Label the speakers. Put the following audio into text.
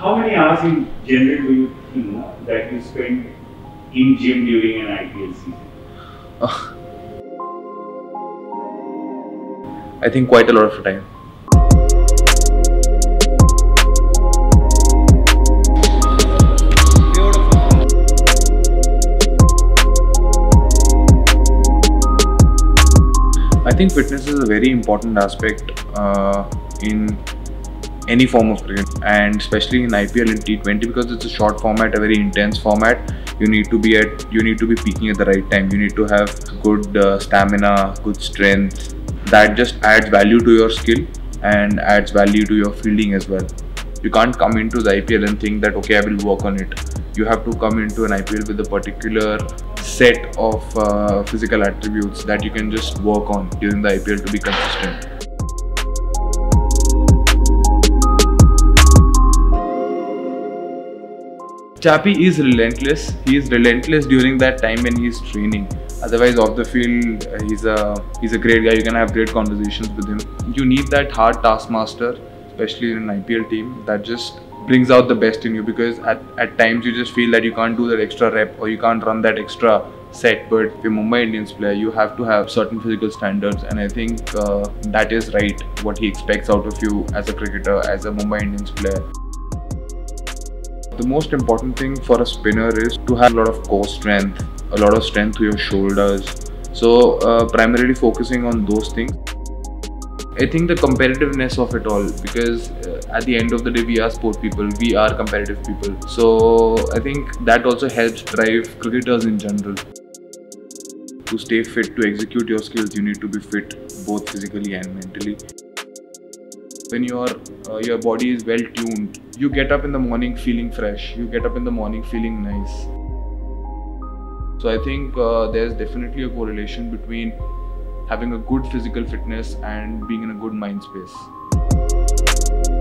Speaker 1: how many hours in general do you think that you spend in gym during an IPL season?
Speaker 2: I think quite a lot of time. I think fitness is a very important aspect uh, in any form of cricket and especially in IPL and T20 because it's a short format, a very intense format. You need to be at you need to be peaking at the right time. You need to have good uh, stamina, good strength. That just adds value to your skill and adds value to your fielding as well. You can't come into the IPL and think that okay I will work on it. You have to come into an IPL with a particular set of uh, physical attributes that you can just work on during the IPL to be consistent. Chappie is relentless. He is relentless during that time when he is training. Otherwise, off the field, uh, he's a he's a great guy. You can have great conversations with him. You need that hard taskmaster, especially in an IPL team, that just brings out the best in you because at, at times you just feel that you can't do that extra rep or you can't run that extra set but if you're Mumbai Indians player you have to have certain physical standards and I think uh, that is right what he expects out of you as a cricketer as a Mumbai Indians player. The most important thing for a spinner is to have a lot of core strength, a lot of strength to your shoulders. So uh, primarily focusing on those things. I think the competitiveness of it all because uh, at the end of the day we are sport people, we are competitive people. So I think that also helps drive cricketers in general. To stay fit, to execute your skills, you need to be fit both physically and mentally. When your uh, your body is well tuned, you get up in the morning feeling fresh. You get up in the morning feeling nice. So I think uh, there's definitely a correlation between having a good physical fitness and being in a good mind space.